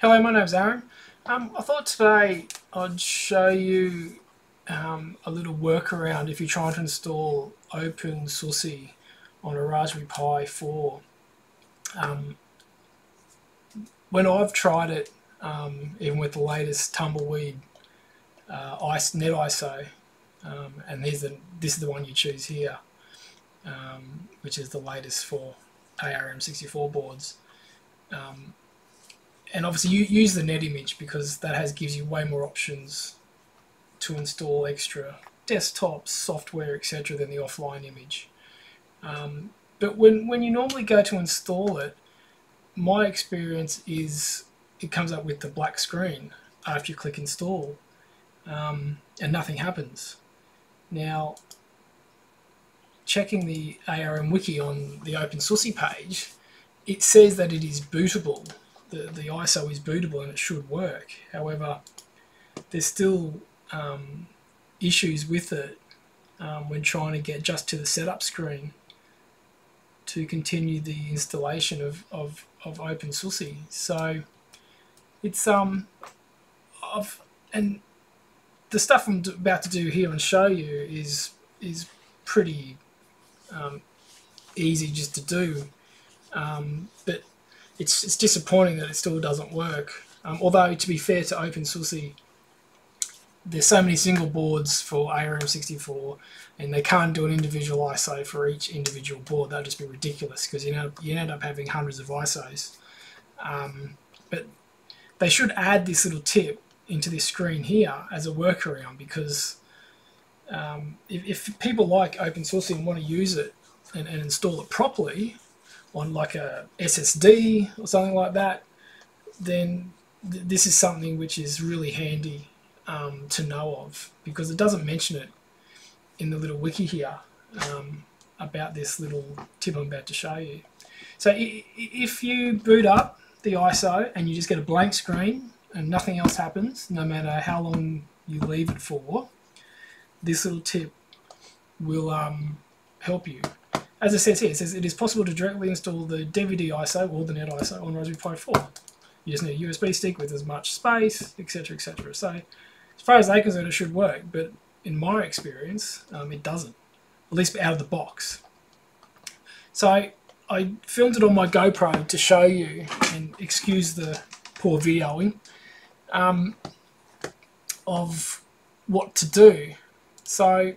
Hello, my name's Aaron. Um, I thought today I'd show you um, a little workaround if you're trying to install OpenSUSE on a Raspberry Pi 4. Um, when I've tried it, um, even with the latest Tumbleweed uh, NetISO, um, and the, this is the one you choose here, um, which is the latest for ARM64 boards. Um, and obviously you use the net image because that has gives you way more options to install extra desktops, software, etc. than the offline image. Um, but when, when you normally go to install it, my experience is it comes up with the black screen after you click install um, and nothing happens. Now, checking the ARM wiki on the OpenSUSE page, it says that it is bootable. The, the ISO is bootable and it should work. However, there's still um, issues with it um, when trying to get just to the setup screen to continue the installation of, of, of OpenSUSE. So it's um, I've, and the stuff I'm about to do here and show you is is pretty um, easy just to do. Um, but it's, it's disappointing that it still doesn't work. Um, although, to be fair to OpenSUSE, there's so many single boards for ARM64 and they can't do an individual ISO for each individual board. That'd just be ridiculous because you know you end up having hundreds of ISOs. Um, but they should add this little tip into this screen here as a workaround because um, if, if, people like OpenSUSE and want to use it and, and, install it properly on like a SSD or something like that, then th this is something which is really handy um, to know of because it doesn't mention it in the little wiki here um, about this little tip I'm about to show you. So if you boot up the ISO and you just get a blank screen and nothing else happens, no matter how long you leave it for, this little tip will um, help you. As it says here, it says it is possible to directly install the DVD ISO or the Net ISO on Raspberry Pi 4. You just need a USB stick with as much space, etc, etc. So, as far as they're concerned, it should work, but in my experience, um, it doesn't. At least out of the box. So, I, filmed it on my GoPro to show you, and excuse the poor videoing, um, of what to do. So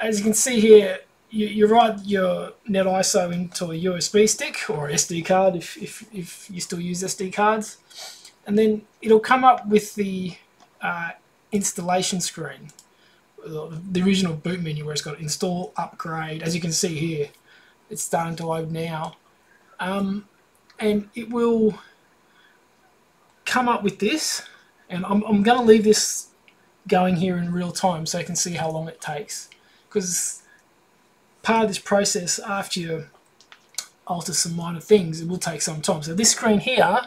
as you can see here, you, you write your NetISO into a USB stick or SD card if, if, if you still use SD cards. And then it'll come up with the uh, installation screen, the original boot menu where it's got install, upgrade. As you can see here, it's starting to load now. Um, and it will come up with this and I'm, I'm going to leave this going here in real time so you can see how long it takes because part of this process after you alter some minor things it will take some time so this screen here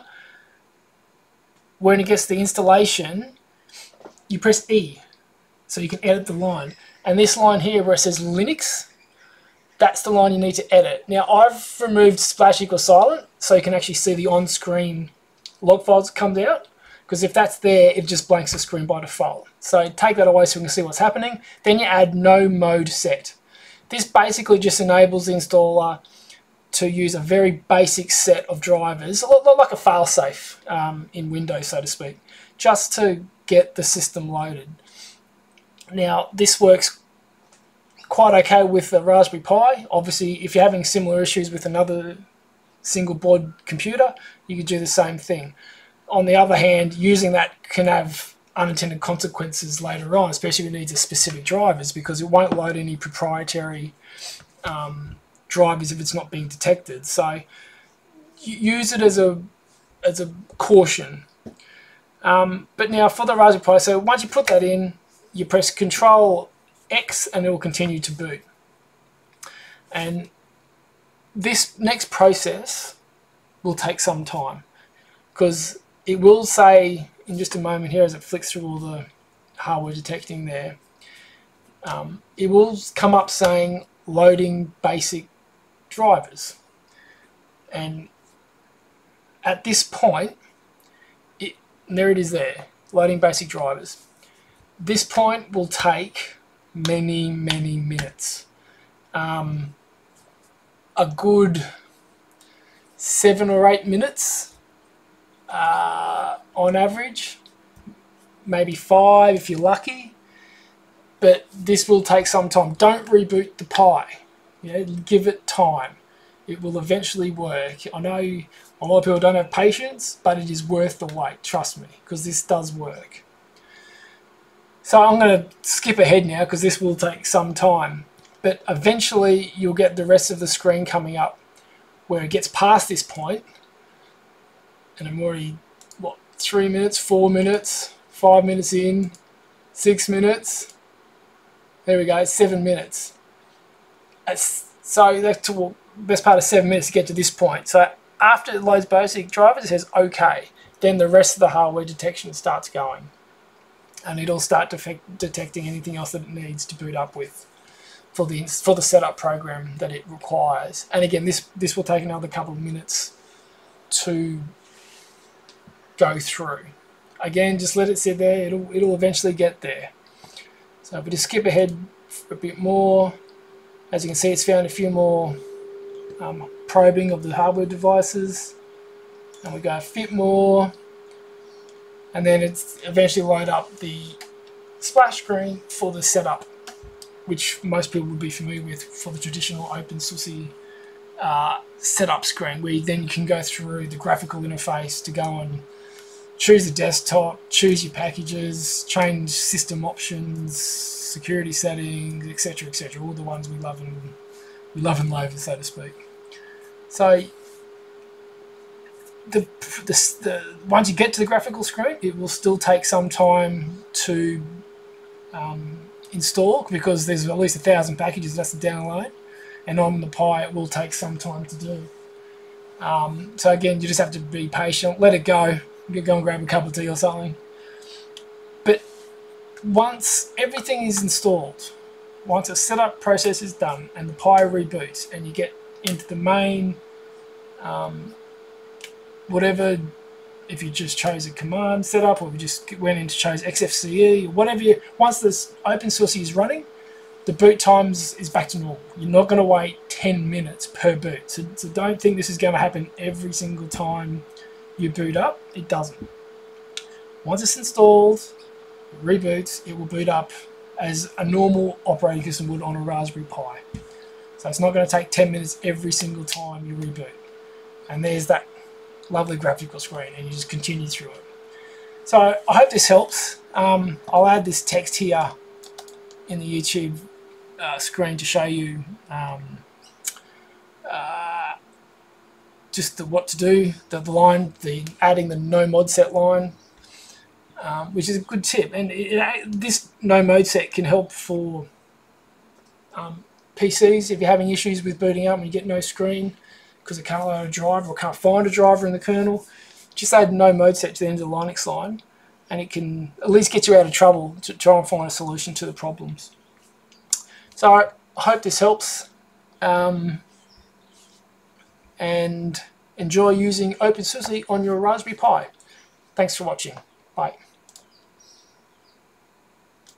when it gets the installation you press E so you can edit the line and this line here where it says Linux that's the line you need to edit now I've removed splash equals silent so you can actually see the on-screen log files comes out because if that's there, it just blanks the screen by default. So take that away so we can see what's happening. Then you add no mode set. This basically just enables the installer to use a very basic set of drivers, like a failsafe um, in Windows, so to speak, just to get the system loaded. Now, this works quite okay with the Raspberry Pi. Obviously, if you're having similar issues with another single board computer, you could do the same thing. On the other hand, using that can have unintended consequences later on, especially if it needs a specific drivers, because it won't load any proprietary um, drivers if it's not being detected. So use it as a as a caution. Um, but now for the Raspberry Pi, so once you put that in, you press Control X and it will continue to boot. And this next process will take some time because it will say in just a moment here as it flicks through all the hardware detecting there um, it will come up saying loading basic drivers and at this point And there it is there, loading basic drivers. This point will take many, many minutes. Um, a good seven or eight minutes uh, on average, maybe five if you're lucky. But this will take some time. Don't reboot the Pi. Know, give it time. It will eventually work. I know a lot of people don't have patience, but it is worth the wait. Trust me, because this does work. So I'm going to skip ahead now because this will take some time. But eventually you'll get the rest of the screen coming up where it gets past this point. And I'm already, what, three minutes, four minutes, five minutes in, six minutes. There we go, seven minutes. so that's the best part of seven minutes to get to this point. So after it loads basic drivers, it says OK. Then the rest of the hardware detection starts going. And it'll start detecting anything else that it needs to boot up with for the for the setup program that it requires. And again, this this will take another couple of minutes to go through. Again, just let it sit there. It'll it'll eventually get there. So if we just skip ahead a bit more, as you can see, it's found a few more um, probing of the hardware devices. And we go fit more, and then it's eventually load up the splash screen for the setup which most people would be familiar with for the traditional OpenSUSE uh, setup screen, where you then you can go through the graphical interface to go and choose the desktop, choose your packages, change system options, security settings, etc., etc. All the ones we love and we love and loathe, so to speak. So the, the, the once you get to the graphical screen, it will still take some time to um, install because there's at least a thousand packages that's to download and on the Pi it will take some time to do. Um, so again, you just have to be patient, let it go, go and grab a cup of tea or something. But once everything is installed, once a setup process is done and the Pi reboots and you get into the main um, whatever if you just chose a command setup or if you just went into chose XFCE or whatever you, once this OpenSUSE is running, the boot times is back to normal. You're not going to wait 10 minutes per boot. So, so don't think this is going to happen every single time you boot up. It doesn't. Once it's installed, reboots, it will boot up as a normal operating system would on a Raspberry Pi. So it's not going to take 10 minutes every single time you reboot. And there's that lovely graphical screen and you just continue through it. So I hope this helps. Um, I'll add this text here in the YouTube uh, screen to show you um, uh, just the, what to do, the, the, line, the adding the no mod set line, um, which is a good tip. And it, it, this no mode set can help for um, PCs if you're having issues with booting up and you get no screen because it can't load a driver or can't find a driver in the kernel, just add no mode set to the end of the Linux line and it can at least get you out of trouble to try and find a solution to the problems. So I hope this helps um, and enjoy using OpenSUSE on your Raspberry Pi. Thanks for watching. Bye.